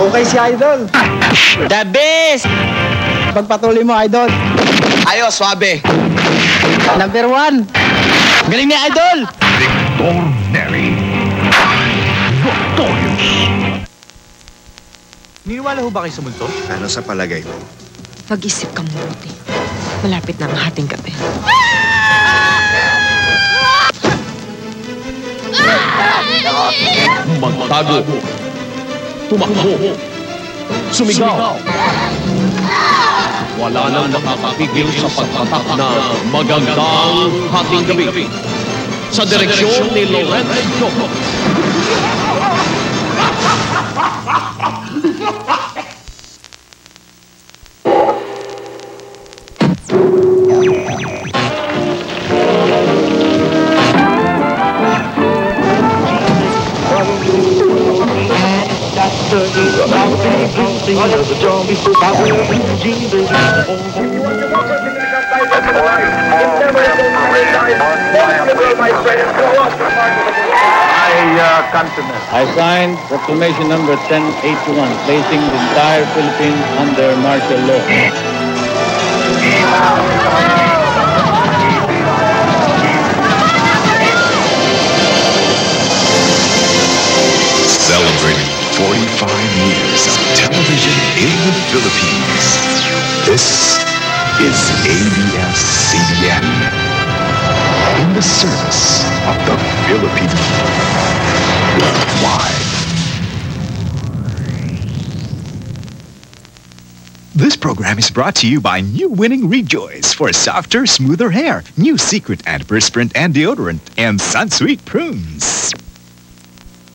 sabay si Idol. The best! Pagpatuloy mo, Idol. Ayos, swabe. Number one. Galing ni Idol! Victornary. Victorious. Niniwala ho ba kayo sa multo? Ano sa palagay mo? Mag-isip kang mabuti. Malapit na ang hating gabi. Magtago. Tumakbo. Sumigaw. Wala nang makakapigil sa pagtatak na magandang hating gabi. Sa direksyon ni Lorenzo. I signed Proclamation number 1081, placing the entire Philippines under martial law. 45 years of television in the Philippines. This is ABS-CBN. In the service of the Filipino worldwide. This program is brought to you by New Winning Rejoice for softer, smoother hair. New Secret Antiperspirant and Deodorant and Sunsweet Prunes.